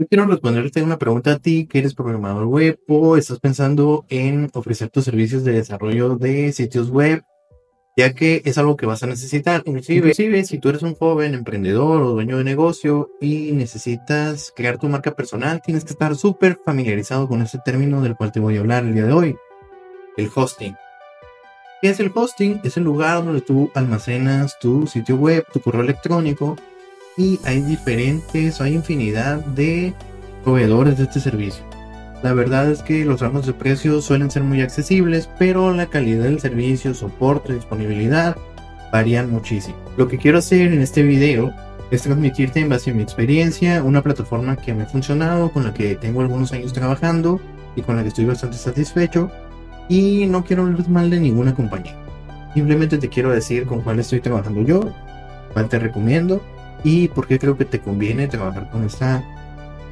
Yo quiero responderte una pregunta a ti, que eres programador web o estás pensando en ofrecer tus servicios de desarrollo de sitios web, ya que es algo que vas a necesitar. Inclusive, si tú eres un joven emprendedor o dueño de negocio y necesitas crear tu marca personal, tienes que estar súper familiarizado con este término del cual te voy a hablar el día de hoy, el hosting. ¿Qué es el hosting? Es el lugar donde tú almacenas tu sitio web, tu correo electrónico y hay diferentes, hay infinidad de proveedores de este servicio. La verdad es que los rangos de precios suelen ser muy accesibles, pero la calidad del servicio, soporte, disponibilidad varían muchísimo. Lo que quiero hacer en este video es transmitirte en base a mi experiencia una plataforma que me ha funcionado, con la que tengo algunos años trabajando y con la que estoy bastante satisfecho. Y no quiero hablar mal de ninguna compañía. Simplemente te quiero decir con cuál estoy trabajando yo, cuál te recomiendo y por qué creo que te conviene trabajar con esta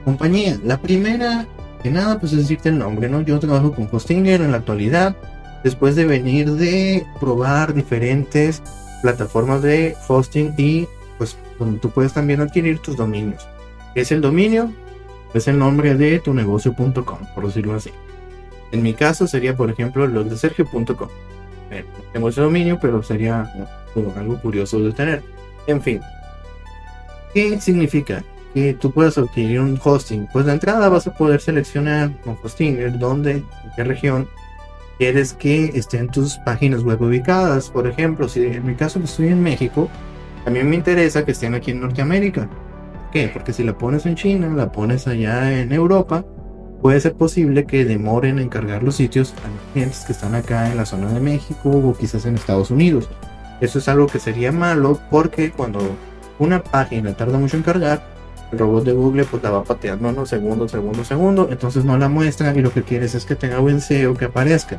compañía. La primera, que nada, pues es decirte el nombre, ¿no? Yo trabajo con Hostinger en la actualidad, después de venir de probar diferentes plataformas de hosting y pues tú puedes también adquirir tus dominios. ¿Qué es el dominio? Es el nombre de tu negocio.com, por decirlo así. En mi caso sería, por ejemplo, los de sergio.com. tengo ese dominio, pero sería algo curioso de tener. En fin, ¿Qué significa? Que tú puedas adquirir un hosting. Pues de entrada vas a poder seleccionar con Hostinger dónde, en qué región quieres que estén tus páginas web ubicadas. Por ejemplo, si en mi caso estoy en México, también me interesa que estén aquí en Norteamérica. ¿Por qué? Porque si la pones en China, la pones allá en Europa, puede ser posible que demoren en cargar los sitios a los clientes que están acá en la zona de México o quizás en Estados Unidos. Eso es algo que sería malo porque cuando una página tarda mucho en cargar, el robot de Google pues la va pateando unos segundos, segundos, segundos, entonces no la muestra y lo que quieres es que tenga buen SEO, que aparezca.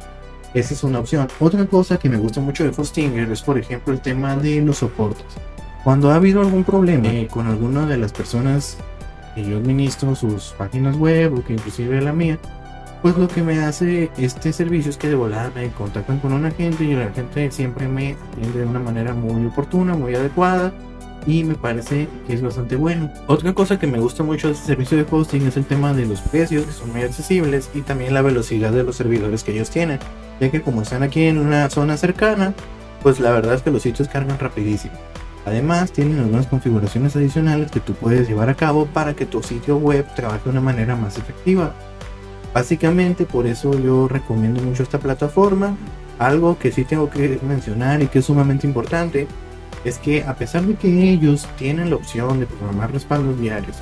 Esa es una opción. Otra cosa que me gusta mucho de Hostinger es, por ejemplo, el tema de los soportes. Cuando ha habido algún problema eh, con alguna de las personas que yo administro sus páginas web o que inclusive la mía, pues lo que me hace este servicio es que de volada me contactan con un agente y la gente siempre me atiende de una manera muy oportuna, muy adecuada y me parece que es bastante bueno. Otra cosa que me gusta mucho de este servicio de hosting es el tema de los precios que son muy accesibles y también la velocidad de los servidores que ellos tienen, ya que como están aquí en una zona cercana, pues la verdad es que los sitios cargan rapidísimo. Además, tienen algunas configuraciones adicionales que tú puedes llevar a cabo para que tu sitio web trabaje de una manera más efectiva. Básicamente, por eso yo recomiendo mucho esta plataforma. Algo que sí tengo que mencionar y que es sumamente importante es que a pesar de que ellos tienen la opción de programar respaldos diarios,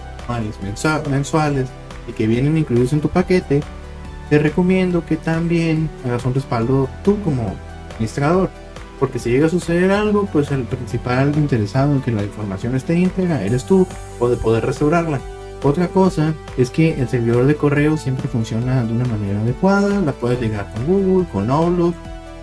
mensuales y que vienen incluidos en tu paquete, te recomiendo que también hagas un respaldo tú como administrador. Porque si llega a suceder algo, pues el principal interesado en que la información esté íntegra eres tú o de poder restaurarla. Otra cosa es que el servidor de correo siempre funciona de una manera adecuada, la puedes llegar con Google, con Outlook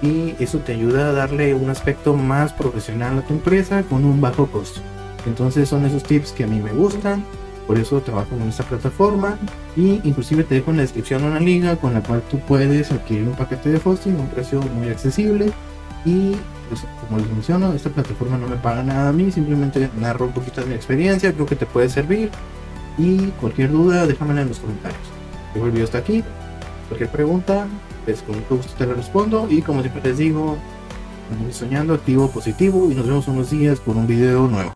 y eso te ayuda a darle un aspecto más profesional a tu empresa con un bajo costo. Entonces son esos tips que a mí me gustan, por eso trabajo con esta plataforma y inclusive te dejo en la descripción una liga con la cual tú puedes adquirir un paquete de hosting a un precio muy accesible y pues, como les menciono, esta plataforma no me paga nada a mí, simplemente narro un poquito de mi experiencia, creo que te puede servir y cualquier duda déjamela en los comentarios. El video hasta aquí, cualquier pregunta pues con mucho gusto te lo respondo y como siempre les digo, soñando activo positivo y nos vemos unos días por un video nuevo.